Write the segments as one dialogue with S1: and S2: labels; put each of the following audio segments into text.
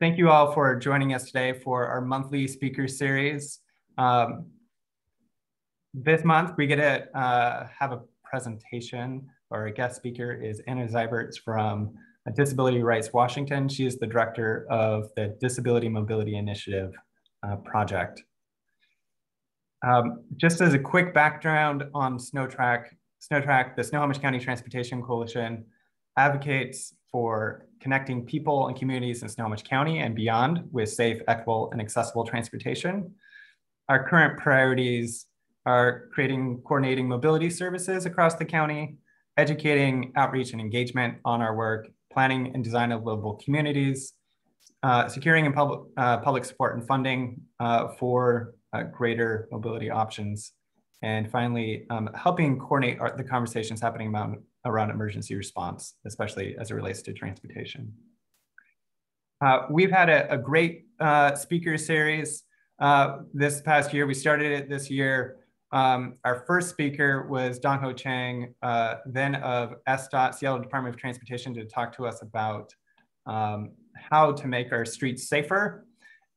S1: thank you all for joining us today for our monthly speaker series. Um, this month, we get to uh, have a presentation, Our guest speaker is Anna Zivarts from Disability Rights Washington. She is the director of the Disability Mobility Initiative uh, project. Um, just as a quick background on Snotrac, Snotrac, the Snohomish County Transportation Coalition, advocates for connecting people and communities in Snohomish County and beyond with safe, equitable, and accessible transportation. Our current priorities are creating coordinating mobility services across the county, educating outreach and engagement on our work, planning and design of livable communities, uh, securing and public, uh, public support and funding uh, for uh, greater mobility options, and finally, um, helping coordinate the conversations happening about, around emergency response, especially as it relates to transportation. Uh, we've had a, a great uh, speaker series this past year. We started it this year um, our first speaker was Dongho Chang, uh, then of SDOT, Seattle Department of Transportation, to talk to us about um, how to make our streets safer.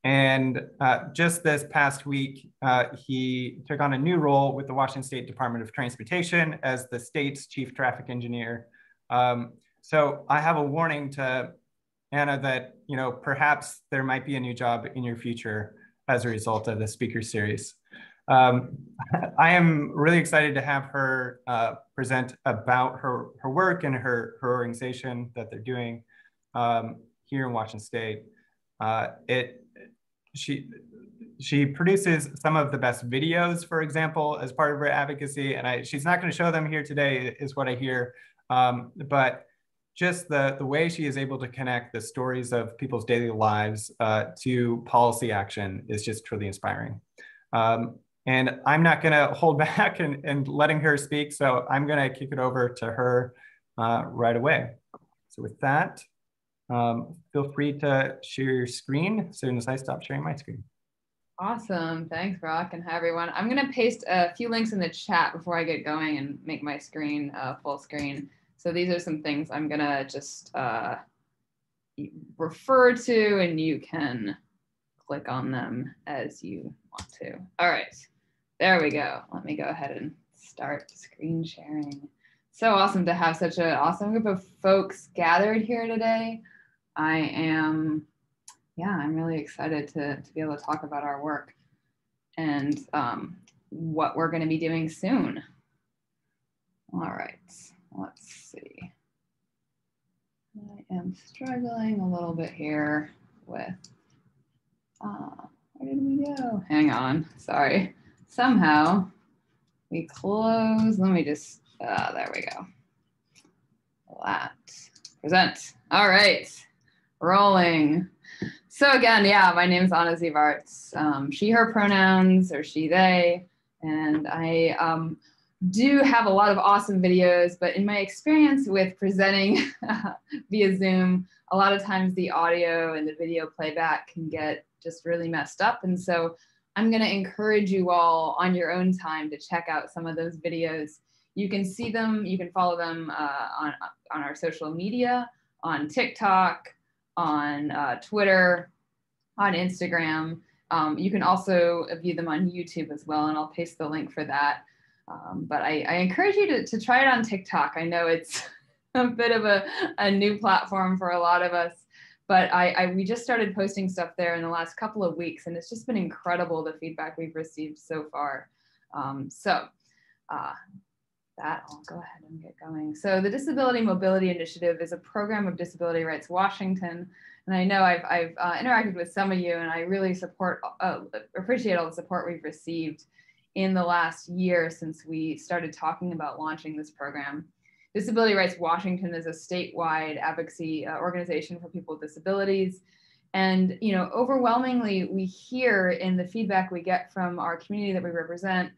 S1: And uh, just this past week, uh, he took on a new role with the Washington State Department of Transportation as the state's chief traffic engineer. Um, so I have a warning to Anna that you know perhaps there might be a new job in your future as a result of the speaker series. Um, I am really excited to have her uh, present about her, her work and her, her organization that they're doing um, here in Washington State. Uh, it, she, she produces some of the best videos, for example, as part of her advocacy. And I, she's not going to show them here today, is what I hear. Um, but just the, the way she is able to connect the stories of people's daily lives uh, to policy action is just truly inspiring. Um, and I'm not going to hold back and, and letting her speak. So I'm going to kick it over to her uh, right away. So with that, um, feel free to share your screen as soon as I stop sharing my screen.
S2: Awesome. Thanks, Brock. And hi, everyone. I'm going to paste a few links in the chat before I get going and make my screen uh, full screen. So these are some things I'm going to just uh, refer to, and you can click on them as you want to. All right. There we go. Let me go ahead and start screen sharing. So awesome to have such an awesome group of folks gathered here today. I am, yeah, I'm really excited to, to be able to talk about our work and um, what we're going to be doing soon. All right, let's see. I am struggling a little bit here with, uh, where did we go? Hang on, sorry somehow we close. Let me just, uh, there we go. That present. All right, rolling. So again, yeah, my name is Anna Zivarts. Um, she, her pronouns, or she, they. And I um, do have a lot of awesome videos, but in my experience with presenting via Zoom, a lot of times the audio and the video playback can get just really messed up. And so I'm going to encourage you all on your own time to check out some of those videos. You can see them, you can follow them uh, on, on our social media, on TikTok, on uh, Twitter, on Instagram. Um, you can also view them on YouTube as well, and I'll paste the link for that. Um, but I, I, encourage you to, to try it on TikTok. I know it's a bit of a, a new platform for a lot of us but I, I, we just started posting stuff there in the last couple of weeks and it's just been incredible the feedback we've received so far um, so uh, that I'll go ahead and get going. So the Disability Mobility Initiative is a program of Disability Rights Washington. And I know I've, I've uh, interacted with some of you and I really support, uh, appreciate all the support we've received in the last year since we started talking about launching this program. Disability Rights Washington is a statewide advocacy uh, organization for people with disabilities. And you know, overwhelmingly, we hear in the feedback we get from our community that we represent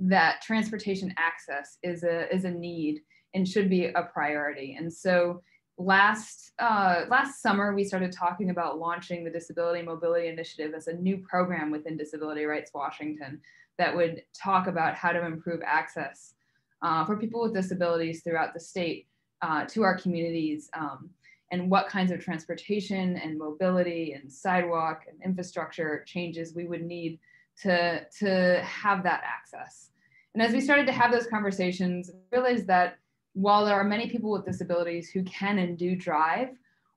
S2: that transportation access is a is a need and should be a priority. And so last uh, last summer, we started talking about launching the Disability Mobility Initiative as a new program within Disability Rights Washington that would talk about how to improve access uh, for people with disabilities throughout the state uh, to our communities. Um, and what kinds of transportation and mobility and sidewalk and infrastructure changes we would need to, to have that access. And as we started to have those conversations, realized that while there are many people with disabilities who can and do drive,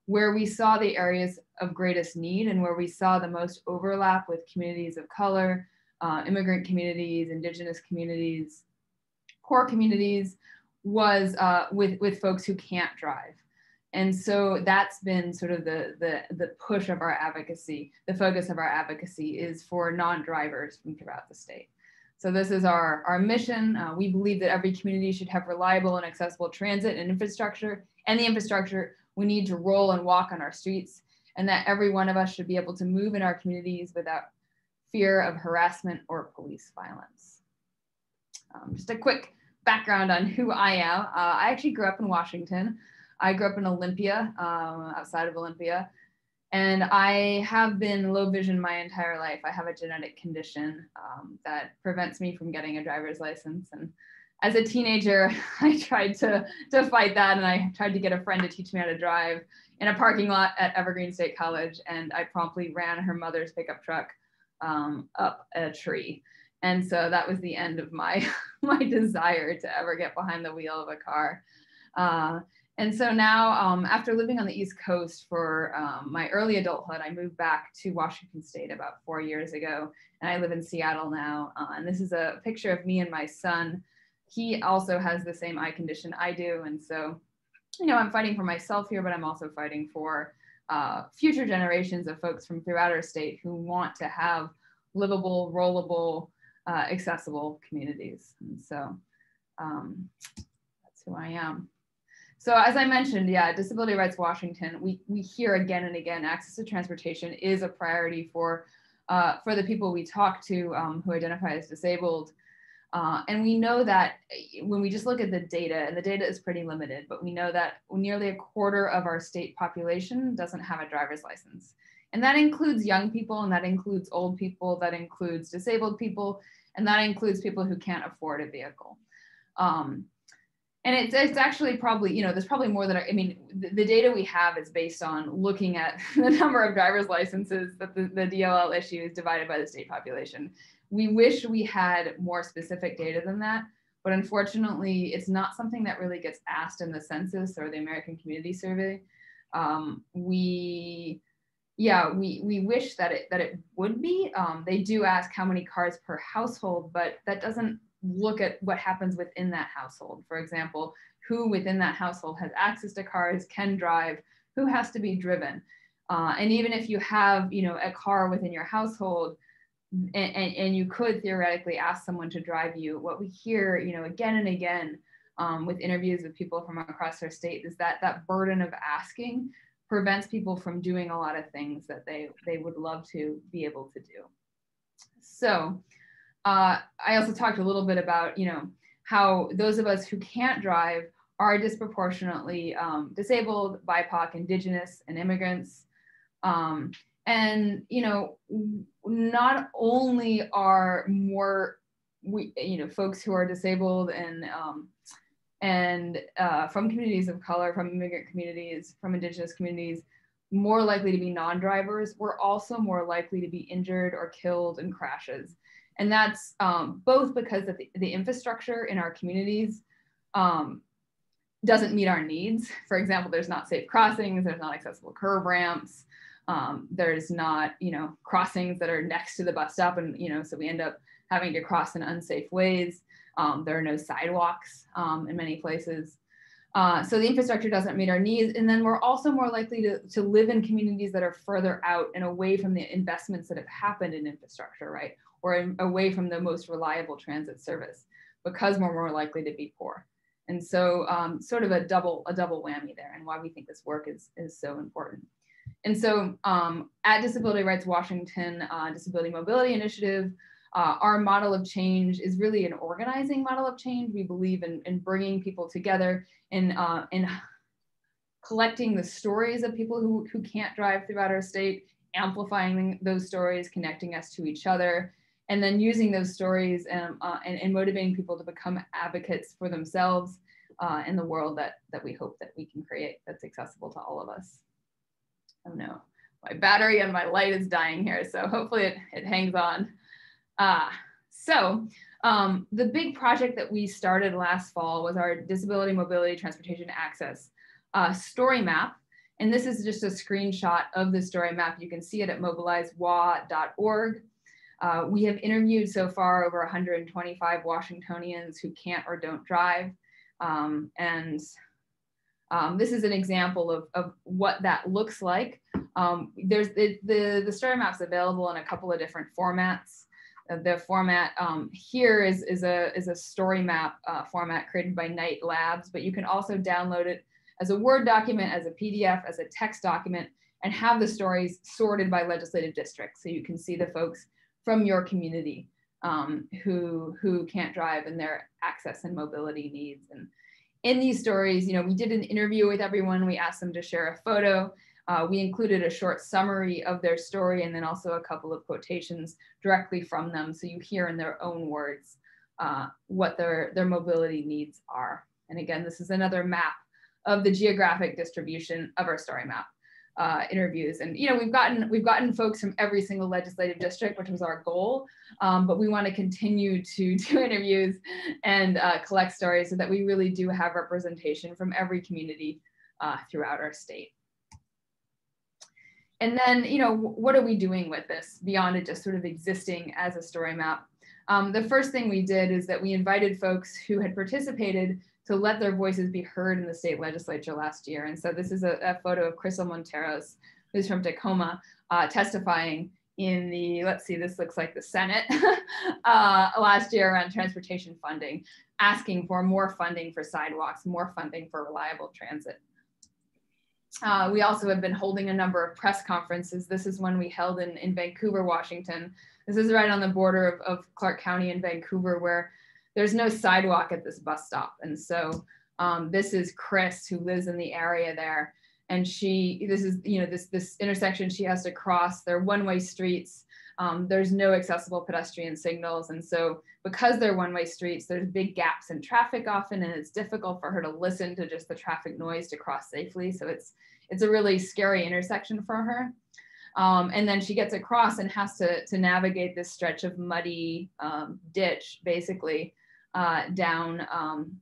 S2: where we saw the areas of greatest need and where we saw the most overlap with communities of color, uh, immigrant communities, indigenous communities, poor communities, was uh, with, with folks who can't drive. And so that's been sort of the, the, the push of our advocacy, the focus of our advocacy is for non-drivers from throughout the state. So this is our, our mission. Uh, we believe that every community should have reliable and accessible transit and infrastructure and the infrastructure we need to roll and walk on our streets and that every one of us should be able to move in our communities without fear of harassment or police violence. Um, just a quick background on who I am. Uh, I actually grew up in Washington. I grew up in Olympia, um, outside of Olympia. And I have been low vision my entire life. I have a genetic condition um, that prevents me from getting a driver's license. And as a teenager, I tried to, to fight that and I tried to get a friend to teach me how to drive in a parking lot at Evergreen State College. And I promptly ran her mother's pickup truck um, up a tree. And so that was the end of my, my desire to ever get behind the wheel of a car. Uh, and so now, um, after living on the East Coast for um, my early adulthood, I moved back to Washington State about four years ago, and I live in Seattle now. Uh, and this is a picture of me and my son. He also has the same eye condition I do, and so, you know, I'm fighting for myself here, but I'm also fighting for uh, future generations of folks from throughout our state who want to have livable, rollable, uh, accessible communities. And so, um, that's who I am. So as I mentioned, yeah, Disability Rights Washington, we, we hear again and again, access to transportation is a priority for, uh, for the people we talk to um, who identify as disabled. Uh, and we know that eh, when we just look at the data, and the data is pretty limited, but we know that nearly a quarter of our state population doesn't have a driver's license. And that includes young people, and that includes old people, that includes disabled people, and that includes people who can't afford a vehicle. Um, and it's, it's actually probably you know there's probably more than i mean the, the, data we have is based on looking at the number of driver's licenses that the, the DOL issues divided by the state population. We wish we had more specific data than that but unfortunately it's not something that really gets asked in the census or the american community survey. Um, we yeah we we wish that it that it would be. Um, they do ask how many cars per household but that doesn't look at what happens within that household. For example, who within that household has access to cars, can drive, who has to be driven. Uh, and even if you have, you know, a car within your household, and, and, and, you could theoretically ask someone to drive you, what we hear, you know, again and again um, with interviews with people from across our state is that that burden of asking prevents people from doing a lot of things that they, they would love to be able to do. So uh, I also talked a little bit about, you know, how those of us who can't drive are disproportionately um, disabled, BIPOC, Indigenous, and immigrants. Um, and, you know, not only are more, we, you know, folks who are disabled and, um, and uh, from communities of color, from immigrant communities, from Indigenous communities, more likely to be non-drivers, we're also more likely to be injured or killed in crashes. And that's um, both because the, the, infrastructure in our communities um, doesn't meet our needs. For example, there's not safe crossings, there's not accessible curb ramps, um, there's not, you know, crossings that are next to the bus stop. And, you know, so we end up having to cross in unsafe ways. Um, there are no sidewalks um, in many places. Uh, so the infrastructure doesn't meet our needs. And then we're also more likely to, to live in communities that are further out and away from the investments that have happened in infrastructure, right? Or in, away from the most reliable transit service because we're more likely to be poor. And so um, sort of a double, a double whammy there and why we think this work is, is so important. And so um, at Disability Rights Washington uh, Disability Mobility Initiative, uh, our model of change is really an organizing model of change. We believe in, in bringing people together in, uh, in collecting the stories of people who, who can't drive throughout our state, amplifying those stories, connecting us to each other, and then using those stories and, uh, and, and, motivating people to become advocates for themselves uh, in the world that, that we hope that we can create that's accessible to all of us. Oh no, my battery and my light is dying here, so hopefully it, it hangs on. Uh, so um, the big project that we started last fall was our Disability Mobility Transportation Access uh, story map. And this is just a screenshot of the story map. You can see it at mobilizewa.org. Uh, we have interviewed so far over 125 Washingtonians who can't or don't drive. Um, and um, this is an example of, of what that looks like. Um, there's the, the, the story map's available in a couple of different formats. Uh, the format um, here is, is, a, is a story map uh, format created by Knight Labs, but you can also download it as a Word document, as a PDF, as a text document, and have the stories sorted by legislative district. So you can see the folks from your community um, who, who can't drive and their access and mobility needs. And in these stories, you know, we did an interview with everyone. We asked them to share a photo. Uh, we included a short summary of their story and then also a couple of quotations directly from them. So you hear in their own words uh, what their, their mobility needs are. And again, this is another map of the geographic distribution of our story map uh, interviews. And you know, we've gotten we've gotten folks from every single legislative district, which was our goal. Um, but we want to continue to do interviews and uh, collect stories so that we really do have representation from every community uh, throughout our state. And then, you know, what are we doing with this beyond it just sort of existing as a story map? Um, the first thing we did is that we invited folks who had participated to let their voices be heard in the state legislature last year. And so this is a, a photo of Crystal Monteros, who's from Tacoma, uh, testifying in the, let's see, this looks like the Senate uh, last year around transportation funding, asking for more funding for sidewalks, more funding for reliable transit. Uh, we also have been holding a number of press conferences. This is one we held in, in Vancouver, Washington. This is right on the border of, of Clark County and Vancouver, where there's no sidewalk at this bus stop. And so um, this is Chris who lives in the area there. And she, this is, you know, this, this intersection she has to cross, they're one-way streets. Um, there's no accessible pedestrian signals. And so because they're one-way streets, there's big gaps in traffic often, and it's difficult for her to listen to just the traffic noise to cross safely. So it's, it's a really scary intersection for her. Um, and then she gets across and has to, to navigate this stretch of muddy um, ditch, basically, uh, down um,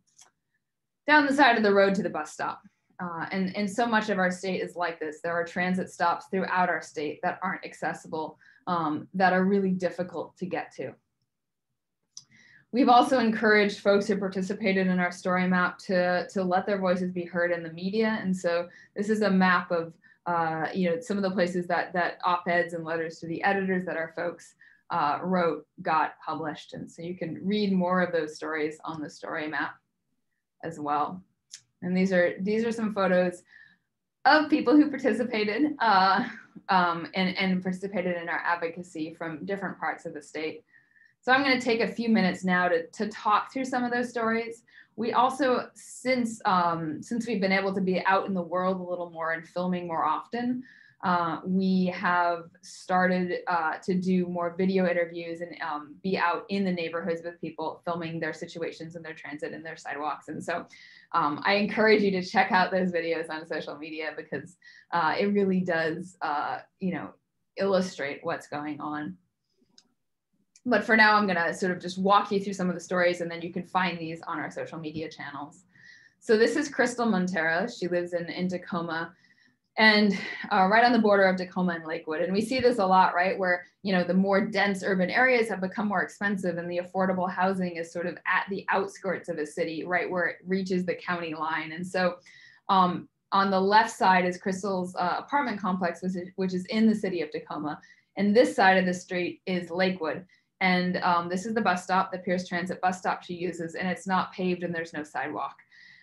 S2: down the side of the road to the bus stop. Uh, and, and so much of our state is like this. There are transit stops throughout our state that aren't accessible, um, that are really difficult to get to. We've also encouraged folks who participated in our story map to, to let their voices be heard in the media. And so this is a map of uh, you know, some of the places that, that op-eds and letters to the editors that our folks uh, wrote got published. And so you can read more of those stories on the story map as well. And these are, these are some photos of people who participated uh, um, and, and participated in our advocacy from different parts of the state. So I'm going to take a few minutes now to, to talk through some of those stories. We also, since, um, since we've been able to be out in the world a little more and filming more often, uh, we have started uh, to do more video interviews and um, be out in the neighborhoods with people filming their situations and their transit and their sidewalks. And so um, I encourage you to check out those videos on social media because uh, it really does, uh, you know, illustrate what's going on. But for now, I'm gonna sort of just walk you through some of the stories and then you can find these on our social media channels. So this is Crystal Montero. She lives in, in Tacoma and uh, right on the border of Tacoma and Lakewood. And we see this a lot, right? Where, you know, the more dense urban areas have become more expensive and the affordable housing is sort of at the outskirts of a city, right? Where it reaches the county line. And so um, on the left side is Crystal's uh, apartment complex, which is, which is in the city of Tacoma. And this side of the street is Lakewood. And um, this is the bus stop, the Pierce Transit bus stop she uses, and it's not paved and there's no sidewalk.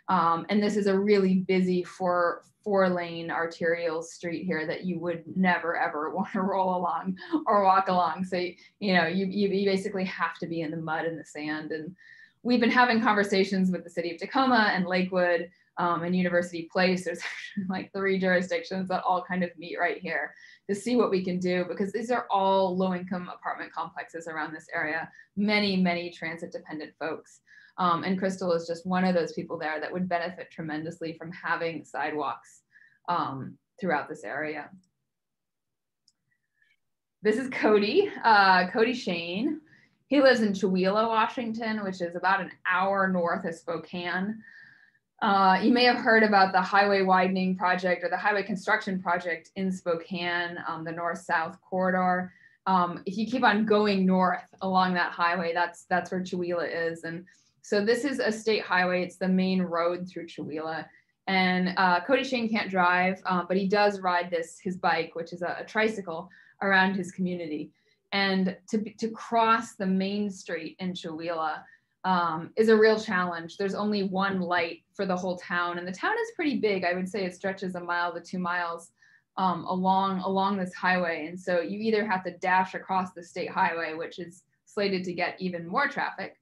S2: Um, and this is a really busy four, four lane arterial street here that you would never ever want to roll along or walk along. So, you know, you, you, basically have to be in the mud and the sand. And we've been having conversations with the city of Tacoma and Lakewood um, and University Place. There's like three jurisdictions that all kind of meet right here to see what we can do because these are all low income apartment complexes around this area, many, many transit dependent folks. Um, and Crystal is just one of those people there that would benefit tremendously from having sidewalks um, throughout this area. This is Cody, uh, Cody Shane. He lives in Chewelah, Washington, which is about an hour north of Spokane. Uh, you may have heard about the highway widening project or the highway construction project in Spokane, um, the north-south corridor. Um, if you keep on going north along that highway, that's that's where Chewelah is. And so this is a state highway. It's the main road through Chewelah. And uh, Cody Shane can't drive, uh, but he does ride this his bike, which is a, a tricycle, around his community. And to, to cross the main street in Chewelah um, is a real challenge. There's only one light for the whole town, and the town is pretty big. I would say it stretches a mile to two miles um, along along this highway, and so you either have to dash across the state highway, which is slated to get even more traffic,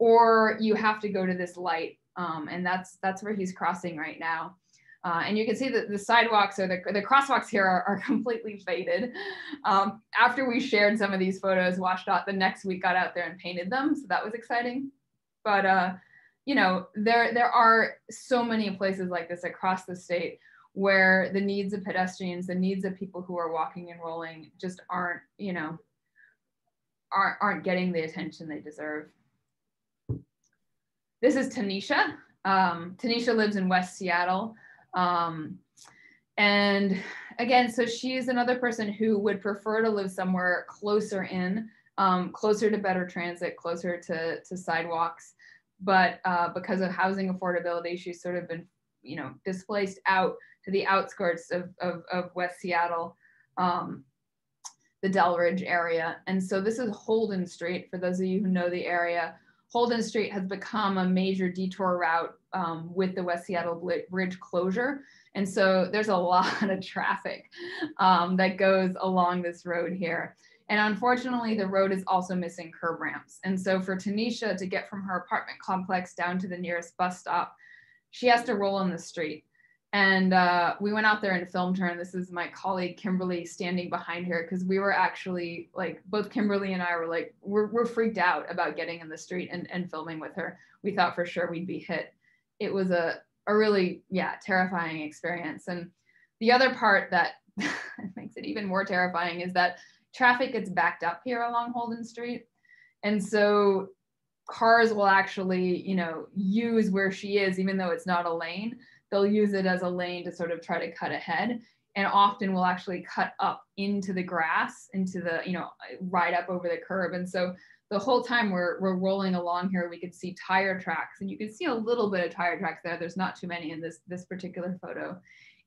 S2: or you have to go to this light, um, and that's that's where he's crossing right now. Uh, and you can see that the sidewalks or the, the crosswalks here are, are completely faded. Um, after we shared some of these photos, WSDOT the next week got out there and painted them. So that was exciting. But, uh, you know, there, there are so many places like this across the state where the needs of pedestrians, the needs of people who are walking and rolling just aren't, you know, aren't, aren't getting the attention they deserve. This is Tanisha. Um, Tanisha lives in West Seattle. Um, and again, so she's another person who would prefer to live somewhere closer in, um, closer to better transit, closer to, to sidewalks. But uh, because of housing affordability, she's sort of been, you know, displaced out to the outskirts of, of, of West Seattle, um, the Delridge area. And so this is Holden Street, for those of you who know the area. Holden Street has become a major detour route um, with the West Seattle Bridge closure. And so there's a lot of traffic um, that goes along this road here. And unfortunately, the road is also missing curb ramps. And so for Tanisha to get from her apartment complex down to the nearest bus stop, she has to roll in the street. And uh, we went out there and filmed her. And this is my colleague Kimberly standing behind her because we were actually like, both Kimberly and I were like, we're, we're freaked out about getting in the street and, and filming with her. We thought for sure we'd be hit. It was a, a really, yeah, terrifying experience. And the other part that makes it even more terrifying is that traffic gets backed up here along Holden Street. And so cars will actually, you know, use where she is, even though it's not a lane they'll use it as a lane to sort of try to cut ahead. And often will actually cut up into the grass into the you know right up over the curb. And so the whole time we're, we're rolling along here we could see tire tracks. And you can see a little bit of tire tracks there. There's not too many in this this particular photo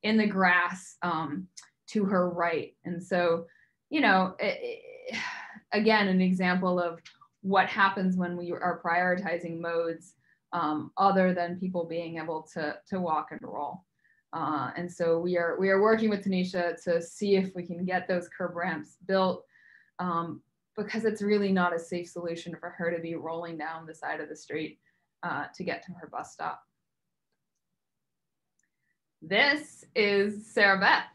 S2: in the grass um, to her right. And so you know it, it, again an example of what happens when we are prioritizing modes um, other than people being able to, to walk and roll. Uh, and so we are, we are working with Tanisha to see if we can get those curb ramps built um, because it's really not a safe solution for her to be rolling down the side of the street uh, to get to her bus stop. This is Sarah Beth.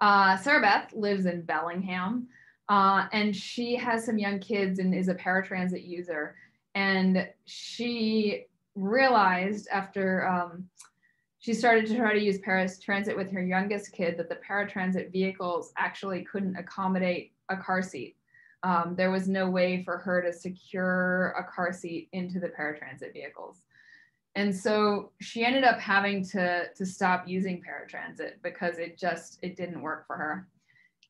S2: Uh, Sarah Beth lives in Bellingham uh, and she has some young kids and is a paratransit user. And she realized after um, she started to try to use paratransit with her youngest kid that the paratransit vehicles actually couldn't accommodate a car seat. Um, there was no way for her to secure a car seat into the paratransit vehicles. And so she ended up having to, to stop using paratransit because it just, it didn't work for her.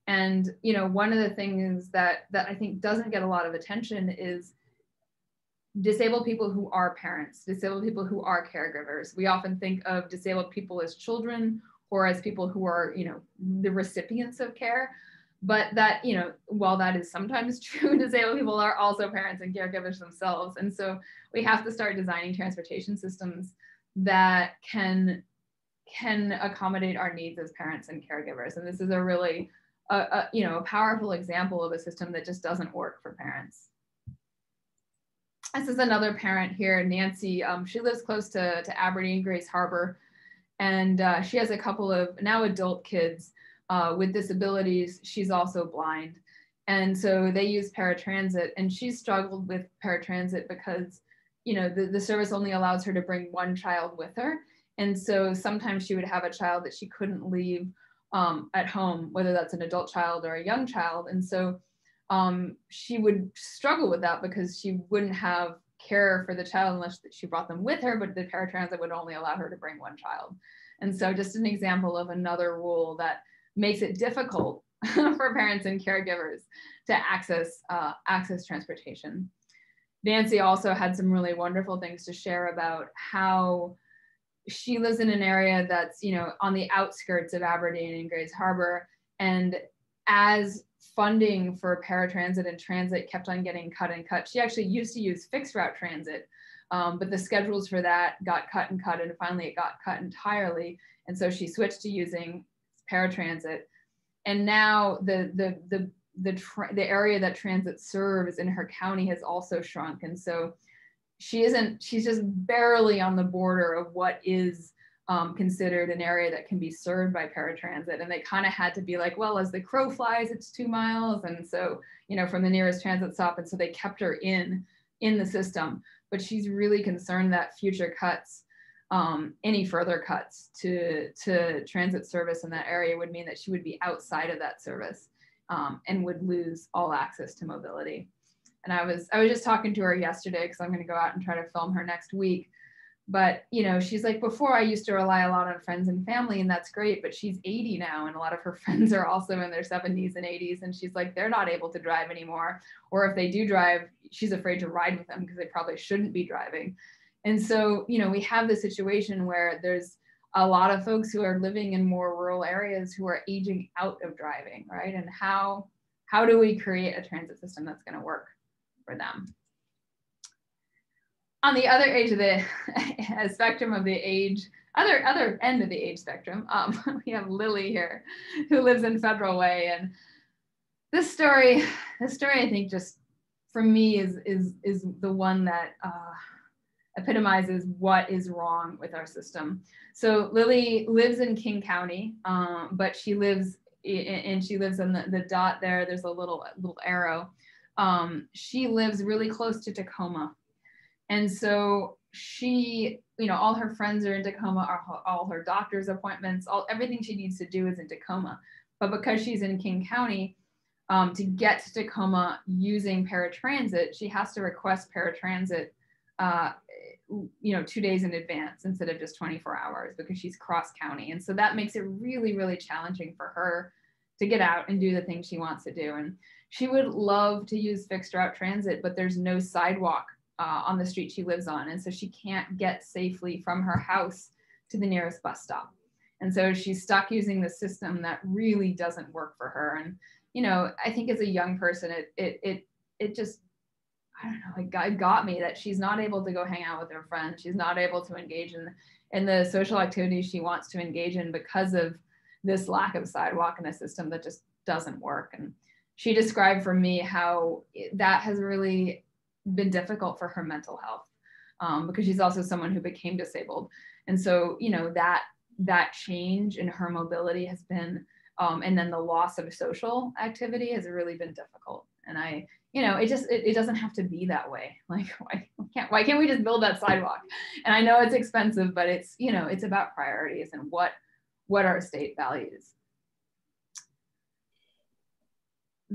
S2: And, you know, one of the things that, that I think doesn't get a lot of attention is disabled people who are parents, disabled people who are caregivers. We often think of disabled people as children or as people who are, you know, the recipients of care. But that, you know, while that is sometimes true, disabled people are also parents and caregivers themselves. And so we have to start designing transportation systems that can can accommodate our needs as parents and caregivers. And this is a really, a, a, you know, a powerful example of a system that just doesn't work for parents. This is another parent here, Nancy. Um, she lives close to, to Aberdeen, Grays Harbor, and uh, she has a couple of now adult kids uh, with disabilities. She's also blind. And so they use paratransit, and she struggled with paratransit because, you know, the, the service only allows her to bring one child with her. And so sometimes she would have a child that she couldn't leave um, at home, whether that's an adult child or a young child. And so um, she would struggle with that because she wouldn't have care for the child unless she brought them with her, but the paratransit would only allow her to bring one child. And so just an example of another rule that makes it difficult for parents and caregivers to access, uh, access transportation. Nancy also had some really wonderful things to share about how she lives in an area that's, you know, on the outskirts of Aberdeen and Grays Harbor. And as funding for paratransit and transit kept on getting cut and cut, she actually used to use fixed route transit, um, but the schedules for that got cut and cut, and finally it got cut entirely. And so she switched to using paratransit. And now the the the the, the area that transit serves in her county has also shrunk. And so she isn't, she's just barely on the border of what is um, considered an area that can be served by paratransit. And they kind of had to be like, well, as the crow flies, it's two miles. And so, you know, from the nearest transit stop. And so they kept her in, in the system, but she's really concerned that future cuts, um, any further cuts to, to transit service in that area would mean that she would be outside of that service um, and would lose all access to mobility. And I was I was just talking to her yesterday because I'm going to go out and try to film her next week. But you know, she's like, before I used to rely a lot on friends and family, and that's great. But she's 80 now, and a lot of her friends are also in their 70s and 80s, and she's like, they're not able to drive anymore. Or if they do drive, she's afraid to ride with them because they probably shouldn't be driving. And so, you know, we have the situation where there's a lot of folks who are living in more rural areas who are aging out of driving, right? And how how do we create a transit system that's going to work for them? On the other edge of the spectrum of the age, other other end of the age spectrum, um, we have Lily here, who lives in Federal Way, and this story, this story, I think, just for me is is is the one that. Uh, epitomizes what is wrong with our system. So Lily lives in King County, um, but she lives and she lives on the, the dot there. There's a little little arrow. Um, she lives really close to Tacoma, and so she, you know, all her friends are in Tacoma. All, her doctor's appointments, all everything she needs to do is in Tacoma. But because she's in King County, um, to get to Tacoma using paratransit, she has to request paratransit uh, you know, two days in advance instead of just 24 hours because she's cross county. And so that makes it really, really challenging for her to get out and do the things she wants to do. And she would love to use fixed route transit, but there's no sidewalk uh, on the street she lives on. And so she can't get safely from her house to the nearest bus stop. And so she's stuck using the system that really doesn't work for her. And, you know, I think as a young person, it, it, it, it just I don't know, it got, it got me that she's not able to go hang out with her friends. She's not able to engage in, in the social activities she wants to engage in because of this lack of sidewalk in a system that just doesn't work. And she described for me how that has really been difficult for her mental health um, because she's also someone who became disabled. And so, you know, that that change in her mobility has been, um, and then the loss of social activity has really been difficult. And I, you know, it just it, it doesn't have to be that way. Like why can't why can't we just build that sidewalk? And I know it's expensive, but it's you know it's about priorities and what what our state values.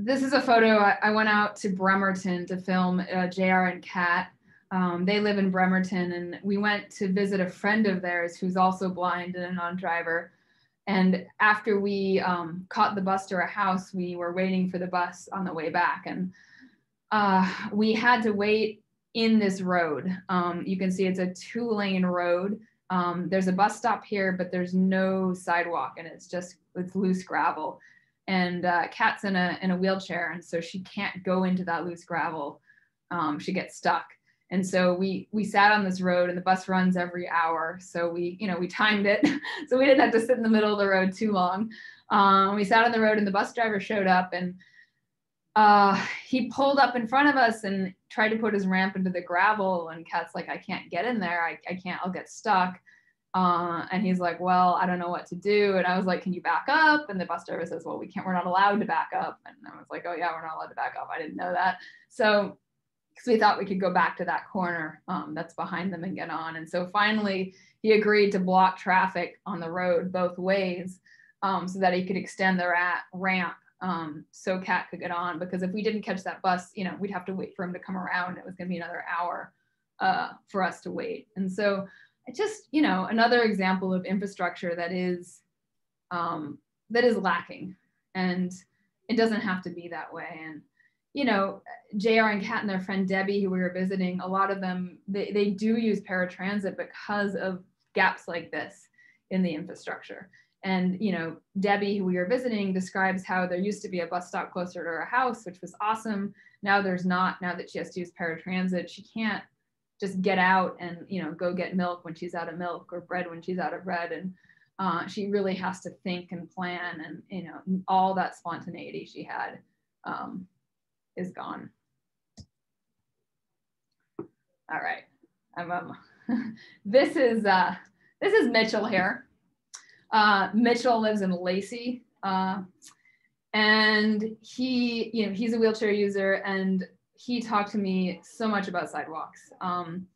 S2: This is a photo. I, I went out to Bremerton to film uh, JR and Kat. Um, they live in Bremerton, and we went to visit a friend of theirs who's also blind and a non-driver. And after we um, caught the bus to our house, we were waiting for the bus on the way back, and uh, we had to wait in this road. Um, you can see it's a two lane road. Um, there's a bus stop here, but there's no sidewalk and it's just, it's loose gravel. And uh, Kat's in a, in a wheelchair. And so she can't go into that loose gravel. Um, she gets stuck. And so we, we sat on this road and the bus runs every hour. So we, you know, we timed it. so we didn't have to sit in the middle of the road too long. Um, we sat on the road and the bus driver showed up and uh, he pulled up in front of us and tried to put his ramp into the gravel. And Kat's like, I can't get in there. I, I can't, I'll get stuck. Uh, and he's like, well, I don't know what to do. And I was like, can you back up? And the bus driver says, well, we can't, we're not allowed to back up. And I was like, oh yeah, we're not allowed to back up. I didn't know that. So because we thought we could go back to that corner um, that's behind them and get on. And so finally, he agreed to block traffic on the road both ways um, so that he could extend the rat ramp um, so Kat could get on. Because if we didn't catch that bus, you know, we'd have to wait for him to come around. It was going to be another hour uh, for us to wait. And so it just, you know, another example of infrastructure that is um, that is lacking, and it doesn't have to be that way. And you know, JR and Kat and their friend Debbie, who we were visiting, a lot of them, they, they do use paratransit because of gaps like this in the infrastructure. And, you know, Debbie, who we were visiting, describes how there used to be a bus stop closer to her house, which was awesome. Now there's not, now that she has to use paratransit, she can't just get out and, you know, go get milk when she's out of milk or bread when she's out of bread. And uh, she really has to think and plan and, you know, all that spontaneity she had. Um, is gone. All right, I'm, um, this is uh, this is Mitchell here. Uh, Mitchell lives in Lacey, uh, and he, you know, he's a wheelchair user, and he talked to me so much about sidewalks. Um,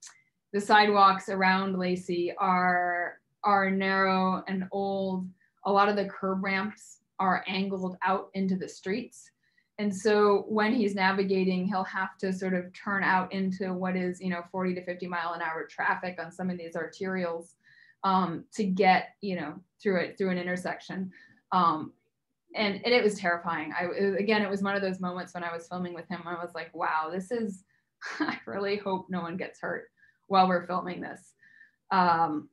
S2: the sidewalks around Lacey are are narrow and old. A lot of the curb ramps are angled out into the streets. And so when he's navigating, he'll have to sort of turn out into what is, you know, 40 to 50 mile an hour traffic on some of these arterials um, to get, you know, through it through an intersection. Um, and, and it was terrifying. I again, it was one of those moments when I was filming with him. I was like, wow, this is. I really hope no one gets hurt while we're filming this. Um,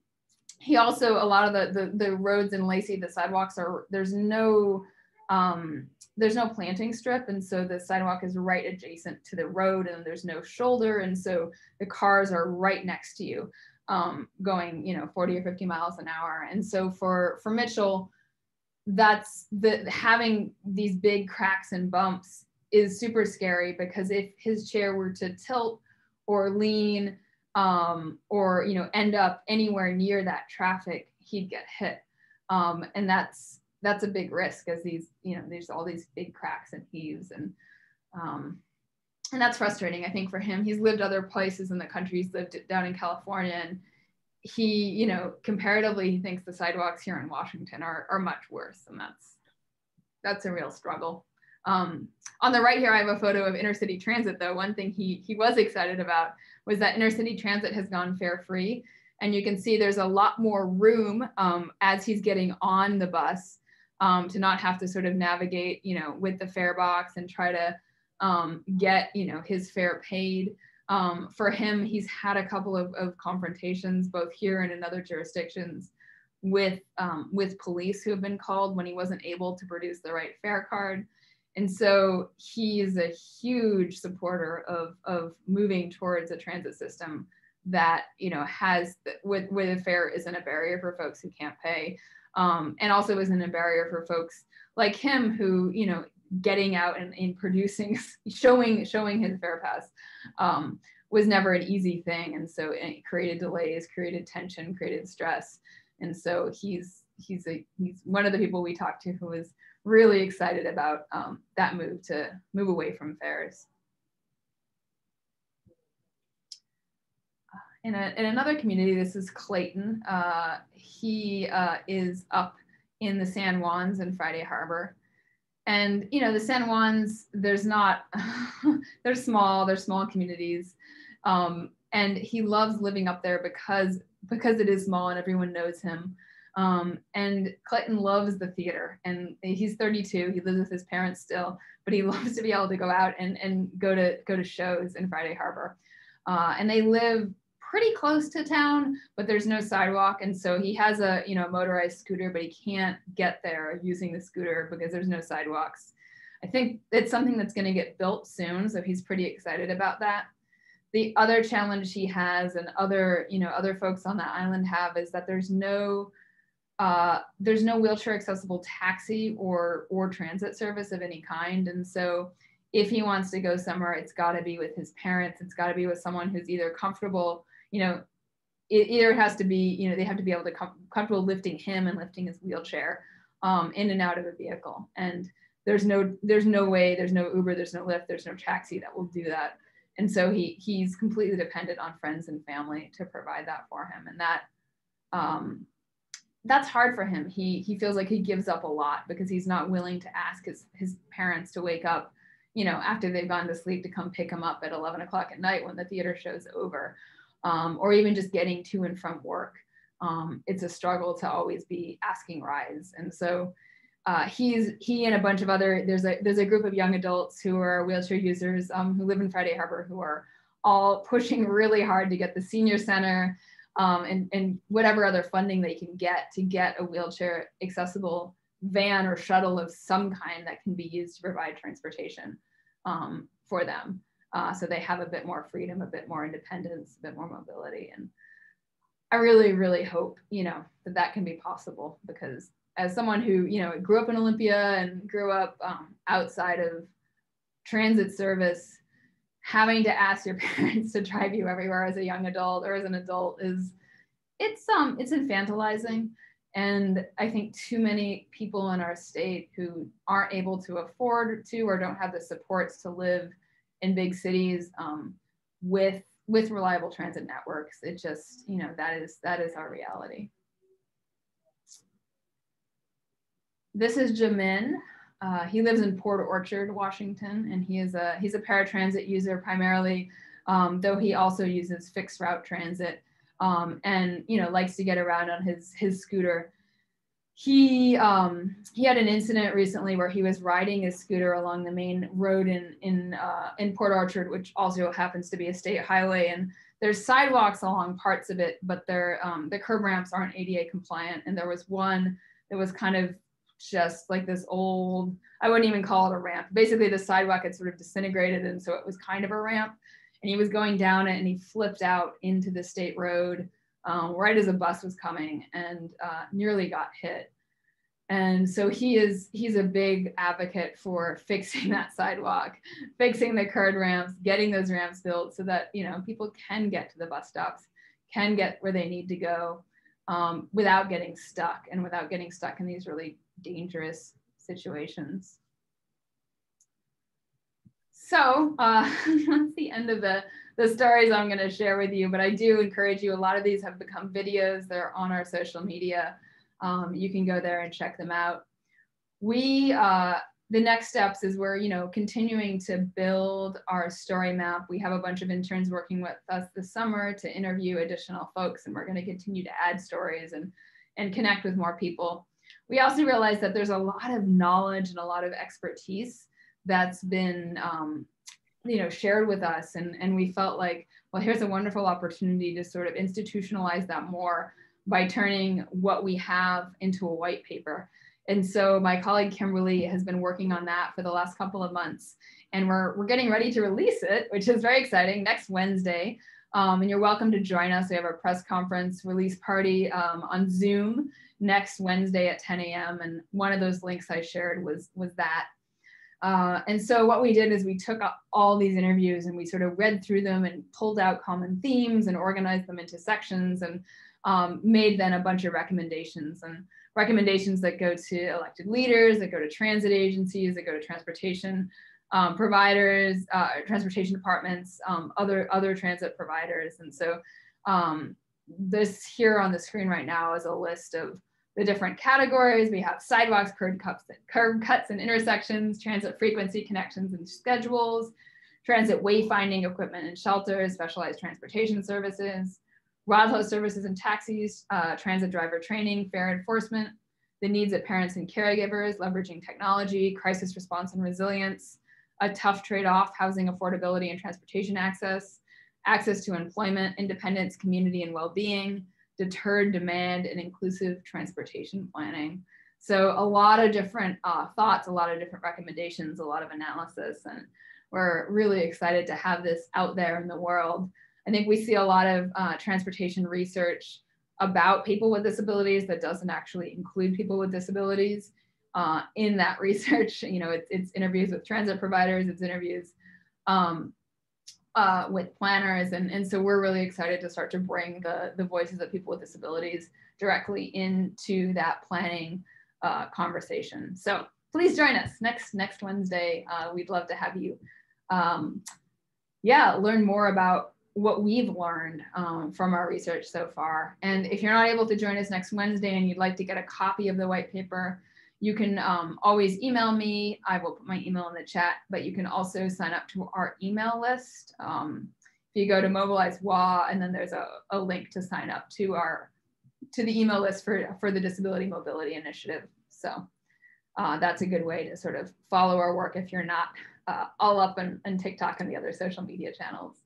S2: he also a lot of the, the the roads in Lacey, the sidewalks are there's no um, there's no planting strip and so the sidewalk is right adjacent to the road and there's no shoulder and so the cars are right next to you um, going you know 40 or 50 miles an hour and so for for mitchell that's the having these big cracks and bumps is super scary because if his chair were to tilt or lean um, or you know end up anywhere near that traffic he'd get hit um, and that's that's a big risk as these, you know, there's all these big cracks and heaves and um, and that's frustrating. I think for him, he's lived other places in the country. He's lived down in California and he, you know, comparatively, he thinks the sidewalks here in Washington are, are much worse. And that's, that's a real struggle. Um, on the right here, I have a photo of Intercity Transit though. One thing he, he was excited about was that Intercity Transit has gone fare free. And you can see there's a lot more room um, as he's getting on the bus um, to not have to sort of navigate, you know, with the fare box and try to um, get, you know, his fare paid. Um, for him, he's had a couple of, of, confrontations, both here and in other jurisdictions, with um, with police who have been called when he wasn't able to produce the right fare card. And so he is a huge supporter of, of moving towards a transit system that you know has with with a fare isn't a barrier for folks who can't pay um, and also isn't a barrier for folks like him who you know getting out and, and producing showing showing his fair pass um, was never an easy thing and so it created delays created tension created stress and so he's he's a he's one of the people we talked to who was really excited about um, that move to move away from fares in, a, in another community, this is Clayton. Uh, he uh, is up in the San Juans in Friday Harbor. And, you know, the San Juans, there's not, they're small, they're small communities. Um, and he loves living up there because, because it is small and everyone knows him. Um, and Clayton loves the theater and he's 32. He lives with his parents still, but he loves to be able to go out and, and go to go to shows in Friday Harbor. Uh, and they live pretty close to town, but there's no sidewalk. And so he has a, you know, motorized scooter, but he can't get there using the scooter because there's no sidewalks. I think it's something that's going to get built soon. So he's pretty excited about that. The other challenge he has and other, you know, other folks on the island have is that there's no, uh, there's no wheelchair accessible taxi or, or transit service of any kind. And so if he wants to go somewhere, it's got to be with his parents. It's got to be with someone who's either comfortable you know, it either it has to be, you know, they have to be able to come comfortable lifting him and lifting his wheelchair um, in and out of a vehicle. And there's no, there's no way, there's no Uber, there's no Lyft, there's no taxi that will do that. and so he he's completely dependent on friends and family to provide that for him and that um, that's hard for him he he feels like he gives up a lot because he's not willing to ask his his parents to wake up you know after they've gone to sleep to come pick him up at 11 o'clock at night when the theater show's over um, or even just getting to and from work um, it's a struggle to always be asking rides and so uh, he's he and a bunch of other there's a there's a group of young adults who are wheelchair users um, who live in Friday Harbor who are all pushing really hard to get the senior center um, and, and whatever other funding they can get to get a wheelchair accessible van or shuttle of some kind that can be used to provide transportation um, for them. Uh, so they have a bit more freedom, a bit more independence, a bit more mobility. And I really, really hope, you know, that that can be possible because as someone who you know grew up in Olympia and grew up um, outside of transit service, having to ask your parents to drive you everywhere as a young adult or as an adult is it's um it's infantilizing and i think too many people in our state who aren't able to afford to or don't have the supports to live in big cities um, with with reliable transit networks it just you know that is that is our reality This is Jamin. Uh, he lives in Port Orchard, Washington, and he is a he's a paratransit user primarily, um, though he also uses fixed route transit, um, and you know likes to get around on his his scooter. He um, he had an incident recently where he was riding his scooter along the main road in in uh, in Port Orchard, which also happens to be a state highway, and there's sidewalks along parts of it, but their um, the curb ramps aren't ADA compliant, and there was one that was kind of just like this old, I wouldn't even call it a ramp. Basically, the sidewalk had sort of disintegrated, and so it was kind of a ramp. And he was going down it, and he flipped out into the state road um, right as a bus was coming, and uh, nearly got hit. And so he is he's a big advocate for fixing that sidewalk, fixing the curb ramps, getting those ramps built so that you know people can get to the bus stops, can get where they need to go um, without getting stuck and without getting stuck in these really dangerous situations. So uh, that's the end of the, the stories I'm going to share with you, but I do encourage you. A lot of these have become videos. They're on our social media. Um, you can go there and check them out. We, uh, the next steps is we're, you know, continuing to build our story map. We have a bunch of interns working with us this summer to interview additional folks, and we're going to continue to add stories and, and connect with more people we also realize that there's a lot of knowledge and a lot of expertise that's been um, you know shared with us and and we felt like well here's a wonderful opportunity to sort of institutionalize that more by turning what we have into a white paper and so my colleague kimberly has been working on that for the last couple of months and we're, we're getting ready to release it which is very exciting next wednesday um, and you're welcome to join us we have our press conference release party um, on zoom next Wednesday at 10 a.m. And one of those links I shared was, was that. Uh, and so what we did is we took all these interviews and we sort of read through them and pulled out common themes and organized them into sections and um, made then a bunch of recommendations and recommendations that go to elected leaders, that go to transit agencies, that go to transportation um, providers, uh, transportation departments, um, other other transit providers. And so um, this here on the screen right now is a list of the different categories. We have sidewalks, curb cuts, curb cuts and intersections, transit frequency connections and schedules, transit wayfinding equipment and shelters, specialized transportation services, hail services and taxis, uh, transit driver training, fare enforcement, the needs of parents and caregivers, leveraging technology, crisis response and resilience, a tough trade-off, housing affordability and transportation access, access to employment, independence, community, and well-being, deterred demand and inclusive transportation planning. So a lot of different uh, thoughts, a lot of different recommendations, a lot of analysis, and we're really excited to have this out there in the world. I think we see a lot of uh, transportation research about people with disabilities that doesn't actually include people with disabilities uh, in that research. You know, it's, it's, interviews with transit providers, it's interviews um, uh, with planners. And, and so we're really excited to start to bring the, the voices of people with disabilities directly into that planning uh, conversation. So please join us next, next Wednesday. Uh, we'd love to have you. Um, yeah, learn more about what we've learned um, from our research so far. And if you're not able to join us next Wednesday and you'd like to get a copy of the white paper, you can um, always email me. I will put my email in the chat, but you can also sign up to our email list. Um, if you go to Mobilize WA, and then there's a, a link to sign up to our to the email list for, for the Disability Mobility Initiative. So uh, that's a good way to sort of follow our work if you're not uh, all up on, TikTok and the other social media channels.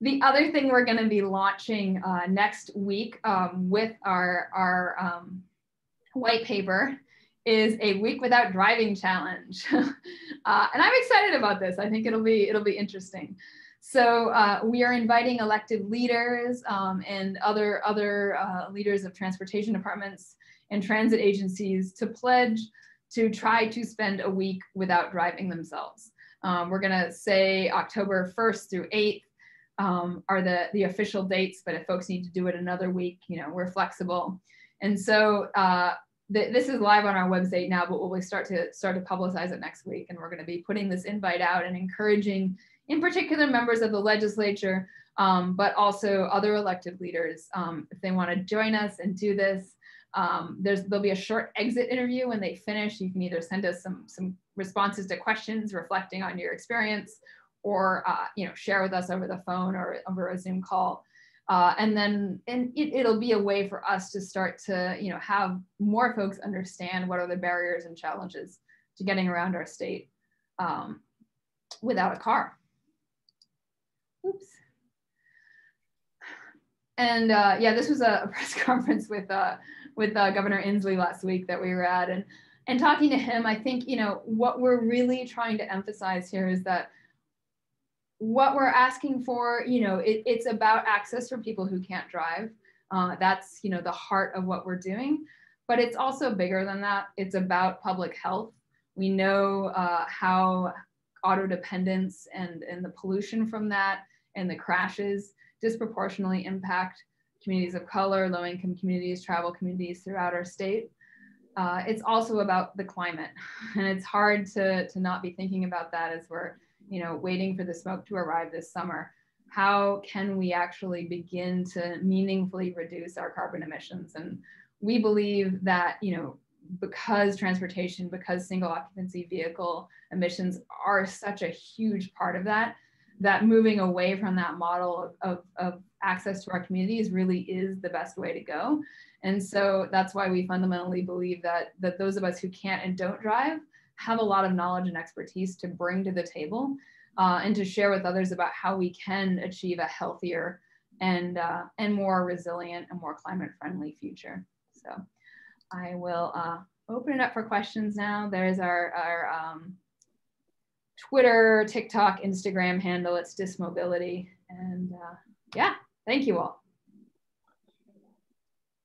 S2: The other thing we're going to be launching uh, next week um, with our, our um, white paper is a week without driving challenge. uh, and I'm excited about this. I think it'll be, it'll be interesting. So uh, we are inviting elected leaders um, and other, other uh, leaders of transportation departments and transit agencies to pledge to try to spend a week without driving themselves. Um, we're gonna say October 1st through 8th um, are the, the official dates, but if folks need to do it another week, you know, we're flexible. And so uh, th this is live on our website now, but we'll start to start to publicize it next week. And we're gonna be putting this invite out and encouraging in particular members of the legislature, um, but also other elected leaders, um, if they wanna join us and do this, um, there's there'll be a short exit interview when they finish. You can either send us some some responses to questions reflecting on your experience, or uh, you know share with us over the phone or over a Zoom call. Uh, and then and it, will be a way for us to start to you know have more folks understand what are the barriers and challenges to getting around our state um, without a car. Oops. And uh, yeah, this was a, press conference with uh, with uh, Governor Inslee last week that we were at, and and talking to him, I think you know what we're really trying to emphasize here is that what we're asking for, you know, it, it's about access for people who can't drive. Uh, that's you know the heart of what we're doing, but it's also bigger than that. It's about public health. We know uh, how auto dependence and and the pollution from that and the crashes disproportionately impact communities of color, low income communities, tribal communities throughout our state. Uh, it's also about the climate. And it's hard to, to not be thinking about that as we're you know, waiting for the smoke to arrive this summer. How can we actually begin to meaningfully reduce our carbon emissions? And we believe that, you know, because transportation, because single occupancy vehicle emissions are such a huge part of that, that moving away from that model of, of, of access to our communities really is the best way to go. And so that's why we fundamentally believe that, that those of us who can't and don't drive have a lot of knowledge and expertise to bring to the table uh, and to share with others about how we can achieve a healthier and, uh, and more resilient and more climate friendly future. So I will uh, open it up for questions now. There's our, our um, Twitter, TikTok, Instagram handle. It's Dismobility. And uh, yeah, Thank you all.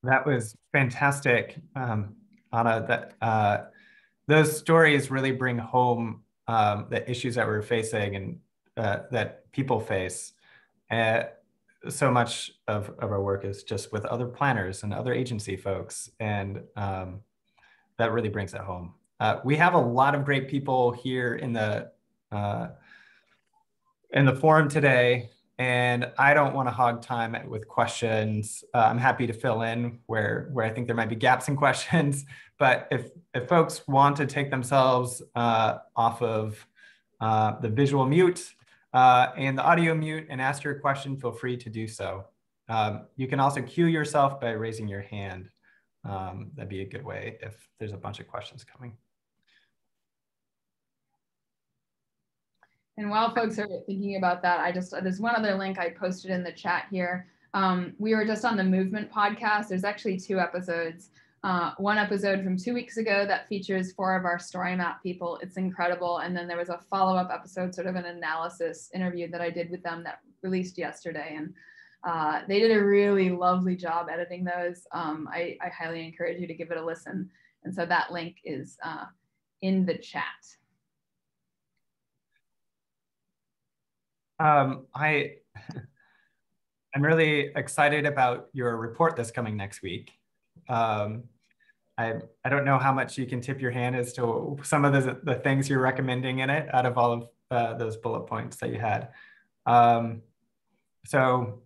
S1: That was fantastic, um, Anna. That uh, those stories really bring home um, the issues that we're facing and uh, that people face. Uh, so much of, of our work is just with other planners and other agency folks, and um, that really brings it home. Uh, we have a lot of great people here in the uh, in the forum today and I don't want to hog time with questions. Uh, I'm happy to fill in where where I think there might be gaps in questions. But if if folks want to take themselves uh, off of uh, the visual mute uh, and the audio mute and ask your question, feel free to do so. Um, you can also cue yourself by raising your hand. Um, that'd be a good way if there's a bunch of questions coming.
S2: And while folks are thinking about that, I just, there's one other link I posted in the chat here. Um, we were just on the Movement podcast. There's actually two episodes. Uh, one episode from two weeks ago that features four of our story map people. It's incredible. And then there was a follow up episode, sort of an analysis interview that I did with them that released yesterday. And uh, they did a really lovely job editing those. Um, I, I, highly encourage you to give it a listen. And so that link is uh, in the chat.
S1: Um, I, I'm really excited about your report that's coming next week. Um, I, I don't know how much you can tip your hand as to some of the, the things you're recommending in it out of all of uh, those bullet points that you had. Um, so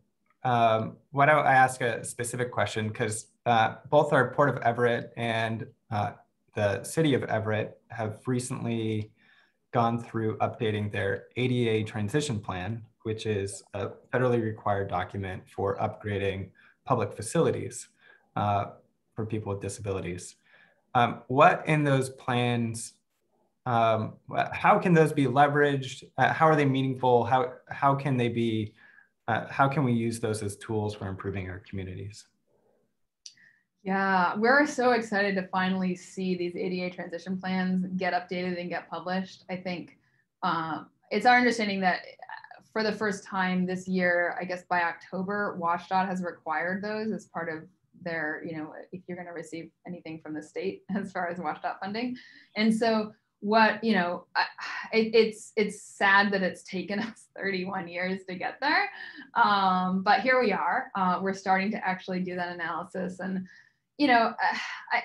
S1: um, why don't I ask a specific question? Because uh, both our Port of Everett and uh, the City of Everett have recently gone through updating their ADA transition plan, which is a federally required document for upgrading public facilities uh, for people with disabilities. Um, what in those plans, um, how can those be leveraged? Uh, how are they meaningful? How, how can they be, uh, how can we use those as tools for improving our communities?
S2: Yeah, we're so excited to finally see these ADA transition plans get updated and get published. I think um, it's our understanding that uh, for the first time this year, I guess by October, WSDOT has required those as part of their, you know, if you're going to receive anything from the state as far as WSDOT funding. And so what, you know, it, it's it's sad that it's taken us 31 years to get there. Um, but here we are. Uh, we're starting to actually do that analysis and you know, I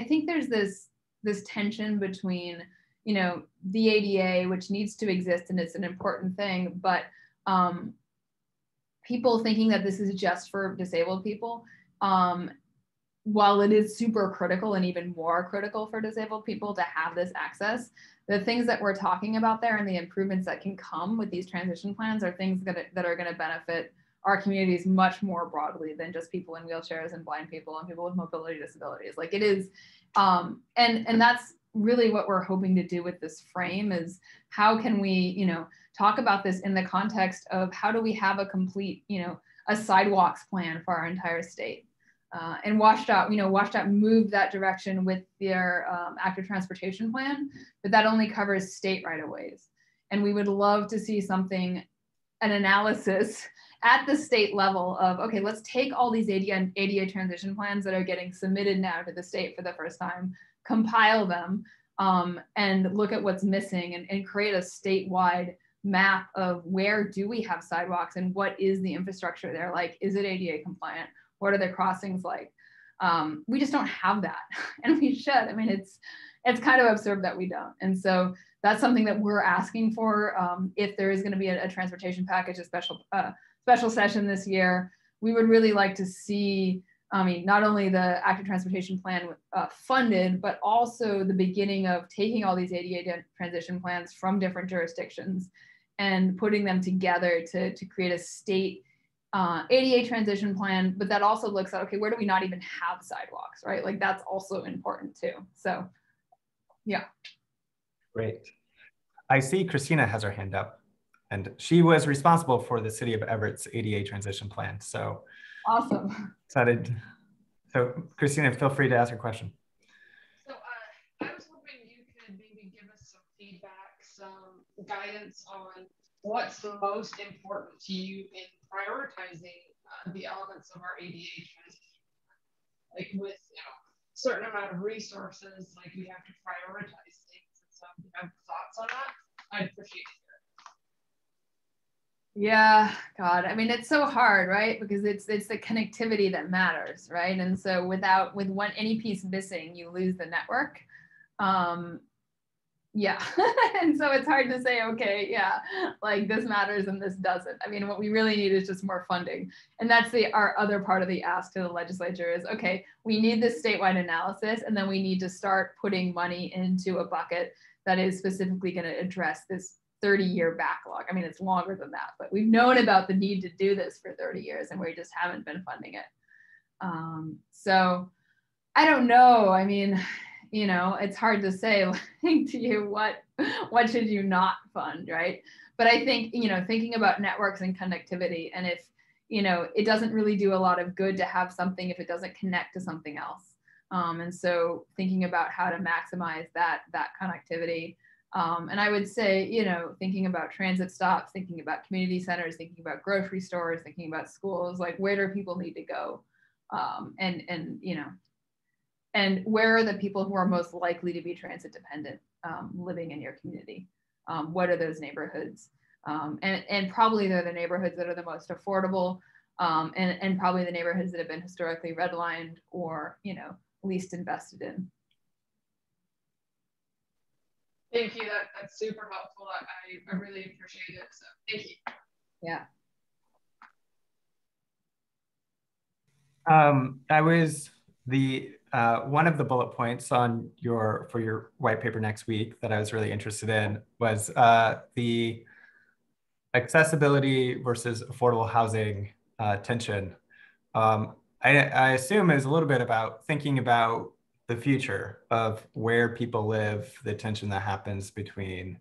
S2: I think there's this this tension between you know the ADA, which needs to exist and it's an important thing, but um, people thinking that this is just for disabled people. Um, while it is super critical and even more critical for disabled people to have this access, the things that we're talking about there and the improvements that can come with these transition plans are things that, that are going to benefit our communities much more broadly than just people in wheelchairs and blind people and people with mobility disabilities. Like it is, um, and and that's really what we're hoping to do with this frame is how can we, you know, talk about this in the context of how do we have a complete, you know, a sidewalks plan for our entire state. Uh, and WSDOT, you know, WSDOT moved that direction with their um, active transportation plan, but that only covers state right of ways. And we would love to see something, an analysis at the state level of, okay, let's take all these ADA, ADA transition plans that are getting submitted now to the state for the first time, compile them, um, and look at what's missing and, and create a statewide map of where do we have sidewalks and what is the infrastructure there like is it ada compliant what are the crossings like um, we just don't have that. And we should. I mean it's it's kind of absurd that we don't. And so that's something that we're asking for um, if there is going to be a, a, transportation package a special uh, special session this year. We would really like to see, I mean, not only the active transportation plan uh, funded, but also the beginning of taking all these ADA transition plans from different jurisdictions and putting them together to, to create a state uh, ADA transition plan, but that also looks at, okay, where do we not even have sidewalks, right? Like that's also important too. So yeah.
S1: Great. I see Christina has her hand up and she was responsible for the city of Everett's ADA transition plan. So
S2: awesome.
S1: Excited. So Christina, feel free to ask your question.
S3: So uh, I was hoping you could maybe give us some feedback, some guidance on what's the most important to you in prioritizing uh, the elements of our ADA. Like with you know certain amount of resources, like we have to prioritize things. And so if you have thoughts on that, I'd appreciate it.
S2: Yeah, God. I mean, it's so hard, right? Because it's it's the connectivity that matters, right? And so without with one any piece missing, you lose the network. Um, yeah, and so it's hard to say, okay, yeah, like this matters and this doesn't. I mean, what we really need is just more funding, and that's the our other part of the ask to the legislature is, okay, we need this statewide analysis, and then we need to start putting money into a bucket that is specifically going to address this 30 year backlog. I mean, it's longer than that, but we've known about the need to do this for 30 years and we just haven't been funding it. Um, so I don't know. I mean, you know, it's hard to say to you what what should you not fund, right? But I think, you know, thinking about networks and connectivity and if, you know, it doesn't really do a lot of good to have something if it doesn't connect to something else. Um, and so thinking about how to maximize that that connectivity um, and I would say, you know, thinking about transit stops, thinking about community centers, thinking about grocery stores, thinking about schools, like where do people need to go? Um, and, and, you know, and where are the people who are most likely to be transit dependent um, living in your community? Um, what are those neighborhoods? Um, and, and probably they're the neighborhoods that are the most affordable um, and, and probably the neighborhoods that have been historically redlined or, you know, least invested in.
S3: Thank you. That, that's super helpful. I, I really appreciate it. So thank you.
S2: Yeah.
S1: Um, I was the uh, one of the bullet points on your for your white paper next week that I was really interested in was uh, the accessibility versus affordable housing uh, tension. Um, I, I, assume is a little bit about thinking about the future of where people live, the tension that happens between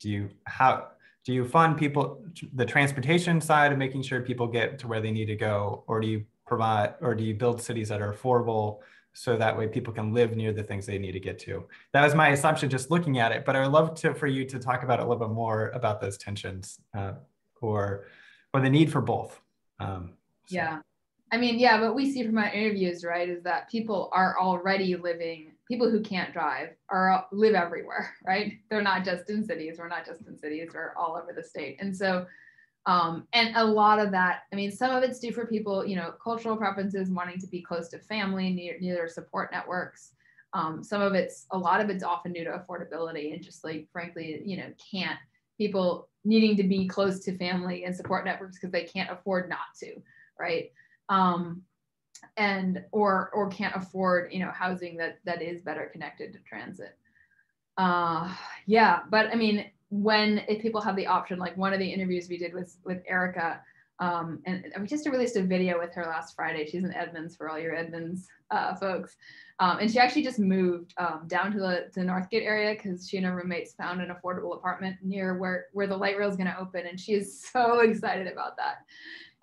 S1: do you how do you fund people the transportation side of making sure people get to where they need to go, or do you provide or do you build cities that are affordable so that way people can live near the things they need to get to. That was my assumption just looking at it, but I would love to for you to talk about a little bit more about those tensions uh, or or the need for both. Um,
S2: so. Yeah. I mean, yeah, what we see from our interviews, right, is that people are already living, people who can't drive are live everywhere, right? They're not just in cities. We're not just in cities, we're all over the state. And so um, and a lot of that, I mean, some of it's due for people, you know, cultural preferences, wanting to be close to family, near, near their support networks. Um, some of it's, a lot of it's often due to affordability and just like, frankly, you know, can't people needing to be close to family and support networks because they can't afford not to, right? Um, and or or can't afford, you know, housing that that is better connected to transit. Uh, yeah, but I mean, when if people have the option, like one of the interviews we did with with Erica, um, and we just released a video with her last Friday. She's in Edmonds for all your Edmonds uh, folks, um, and she actually just moved um, down to the to Northgate area because she and her roommates found an affordable apartment near where where the light rail is going to open, and she is so excited about that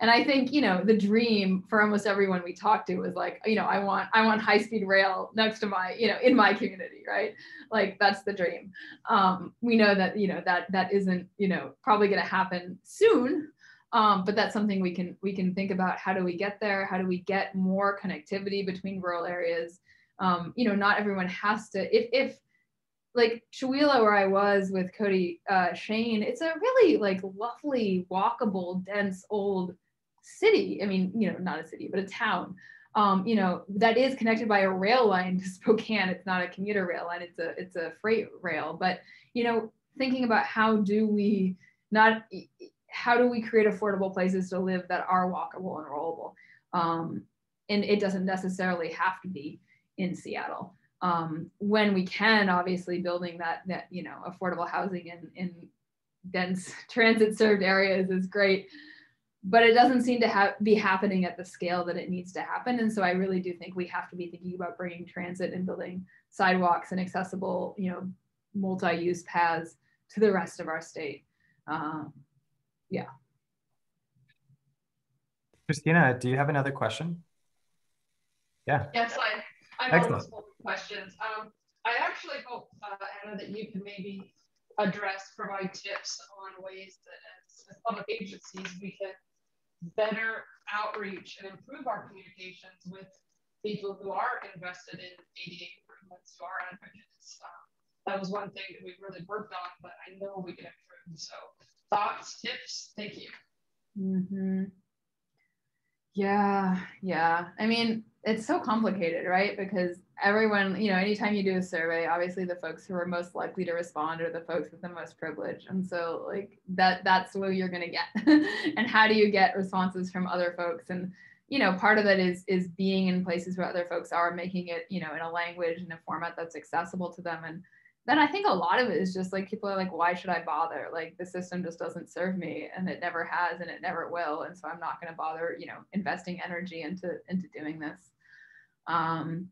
S2: and i think you know the dream for almost everyone we talked to was like you know i want i want high speed rail next to my you know in my community right? Like that's the dream. Um, we know that you know that that isn't you know probably going to happen soon. Um, but that's something we can we can think about. How do we get there? How do we get more connectivity between rural areas? Um, you know not everyone has to if if like Chewelah, where I was with Cody uh, Shane, it's a really like lovely, walkable, dense, old city. I mean, you know, not a city, but a town. Um, you know, that is connected by a rail line to Spokane. It's not a commuter rail line, it's a it's a freight rail. But you know, thinking about how do we not how do we create affordable places to live that are walkable and rollable? Um, and it doesn't necessarily have to be in Seattle. Um, when we can, obviously, building that that you know affordable housing in in dense transit served areas is great but it doesn't seem to have be happening at the scale that it needs to happen. And so I really do think we have to be thinking about bringing transit and building sidewalks and accessible, you know, multi-use paths to the rest of our state. Um, yeah.
S1: Christina, do you have another question? Yeah.
S3: Yes, I, I have multiple questions. Um, I actually hope, uh, Anna, that you can maybe address, provide tips on ways that as, as public agencies we can better outreach and improve our communications with people who are invested in ADA improvements, who are advocates. Um, that was one thing that we really worked on, but I know we can improve. So, thoughts, tips? Thank you.
S2: Mm-hmm. Yeah, yeah. I mean, it's so complicated, right? Because everyone, you know, anytime you do a survey, obviously the folks who are most likely to respond are the folks with the most privilege. And so like that that's what you're gonna get. and how do you get responses from other folks? And you know, part of that is is being in places where other folks are, making it, you know, in a language and a format that's accessible to them. And then I think a lot of it is just like people are like, why should I bother? Like the system just doesn't serve me and it never has and it never will. And so I'm not gonna bother, you know, investing energy into into doing this. Um,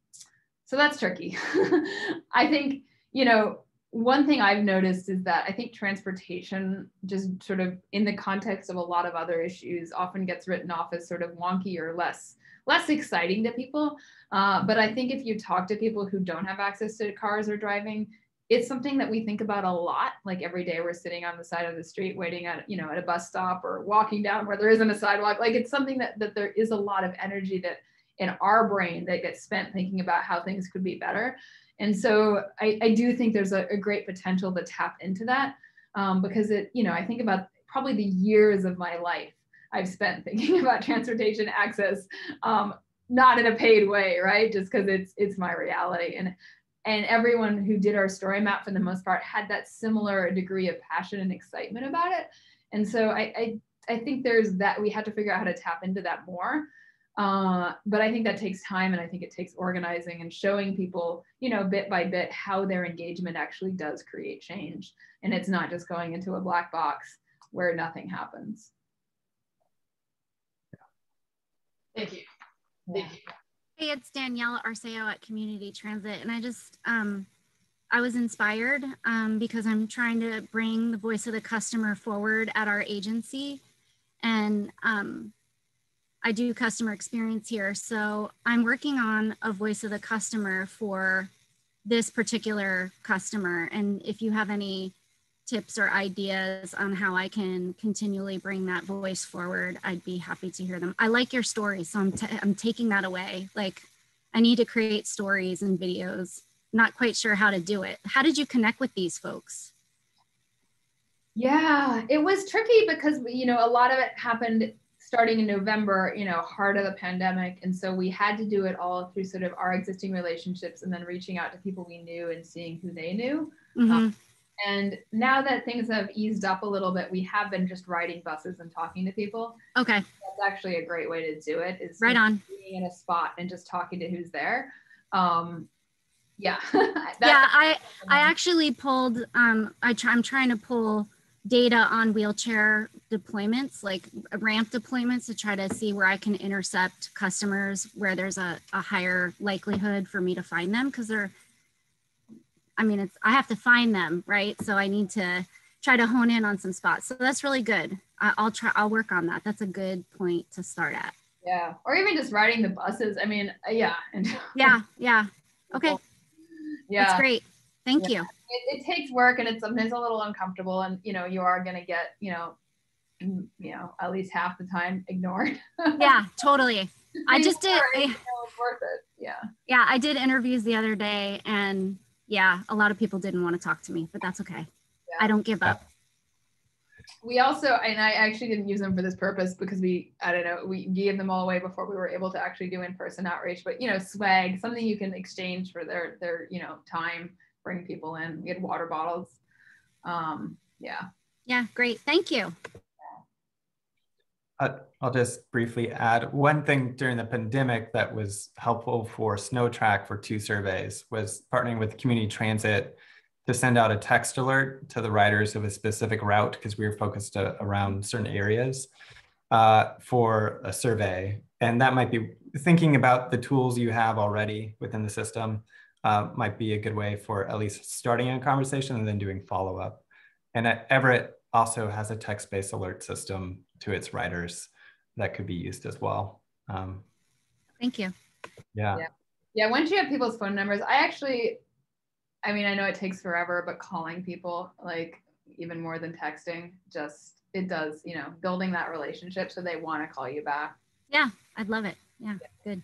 S2: so that's tricky. I think, you know, one thing I've noticed is that I think transportation, just sort of in the context of a lot of other issues, often gets written off as sort of wonky or less less exciting to people. Uh, but I think if you talk to people who don't have access to cars or driving, it's something that we think about a lot. Like every day we're sitting on the side of the street waiting at, you know, at a bus stop or walking down where there isn't a sidewalk. Like it's something that that there is a lot of energy that in our brain that gets spent thinking about how things could be better. And so I, I do think there's a, a, great potential to tap into that um, because it, you know, I think about probably the years of my life I've spent thinking about transportation access, um, not in a paid way, right? Just because it's it's my reality. And and everyone who did our story map for the most part had that similar degree of passion and excitement about it. And so I, I I think there's that we had to figure out how to tap into that more. Uh, but I think that takes time and I think it takes organizing and showing people, you know, bit by bit how their engagement actually does create change. And it's not just going into a black box where nothing happens.
S3: Thank you. Thank you.
S4: Hey, it's Danielle Arceo at Community Transit. And I just, um, I was inspired um, because I'm trying to bring the voice of the customer forward at our agency. And um, I do customer experience here. So I'm working on a voice of the customer for this particular customer. And if you have any tips or ideas on how I can continually bring that voice forward, I'd be happy to hear them. I like your stories, so I'm, t- I'm taking that away. Like, I need to create stories and videos. Not quite sure how to do it. How did you connect with these folks?
S2: Yeah, it was tricky because you know a lot of it happened starting in November, you know, heart of the pandemic, and so we had to do it all through sort of our existing relationships and then reaching out to people we knew and seeing who they knew.
S4: Mm-hmm. Um,
S2: and now that things have eased up a little bit, we have been just riding buses and talking to people.
S4: Okay.
S2: That's actually a great way to do it. Is
S4: right on
S2: being in a spot and just talking to who's there. Um, yeah.
S4: yeah. I I actually pulled. Um, I try, I'm trying to pull data on wheelchair deployments, like ramp deployments, to try to see where I can intercept customers where there's a, a higher likelihood for me to find them because they're I mean, it's I have to find them, right? So I need to try to hone in on some spots. So that's really good. I, will try. I'll work on that. That's a good point to start at.
S2: Yeah, or even just riding the buses. I mean, uh, yeah.
S4: yeah, yeah. Okay. Yeah, that's great. Thank yeah. you.
S2: It, it, takes work, and it's sometimes a little uncomfortable, and you know, you are gonna get, you know, you know, at least half the time ignored.
S4: yeah, totally. I just did. I,
S2: you worth it. Yeah.
S4: Yeah, I did interviews the other day, and yeah, a lot of people didn't want to talk to me, but that's okay. Yeah. I don't give up.
S2: We also, and I actually didn't use them for this purpose because we, I don't know, we gave them all away before we were able to actually do in-person outreach. But you know, swag, something you can exchange for their their you know time, bring people in. We had water bottles. Um, yeah.
S4: Yeah, great. Thank you.
S1: Uh, I'll just briefly add one thing during the pandemic that was helpful for Snotrac for two surveys was partnering with community transit to send out a text alert to the riders of a specific route because we were focused uh, around certain areas uh, for a survey. And that might be thinking about the tools you have already within the system uh, might be a good way for at least starting a conversation and then doing follow up. And Everett also has a text-based alert system to its riders that could be used as well. Um,
S4: Thank you.
S1: Yeah.
S2: yeah. Yeah. Once you have people's phone numbers, I actually, I mean, I know it takes forever, but calling people, like even more than texting, just it does, you know, building that relationship so they want to call you back.
S4: Yeah, I'd love it. Yeah, yeah. good.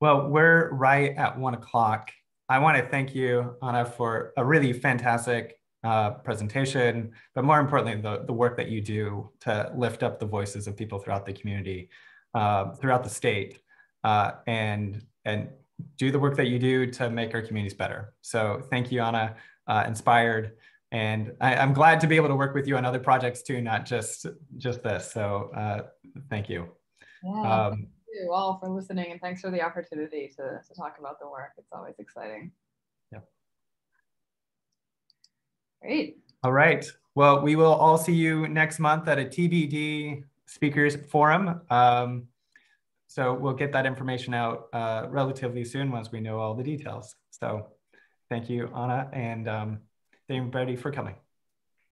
S1: Well, we're right at one o'clock. I want to thank you, Anna, for a really fantastic uh, presentation, but more importantly, the, the work that you do to lift up the voices of people throughout the community, uh, throughout the state, uh, and, and do the work that you do to make our communities better. So thank you, Anna, uh, inspired. And I, am glad to be able to work with you on other projects too, not just, just this. So uh, thank you.
S2: Yeah, um, thank you all for listening and thanks for the opportunity to, to talk about the work. It's always exciting. Great.
S1: All right. Well, we will all see you next month at a TBD speakers forum. Um, so we'll get that information out uh, relatively soon once we know all the details. So thank you, Anna, and um, thank everybody for coming.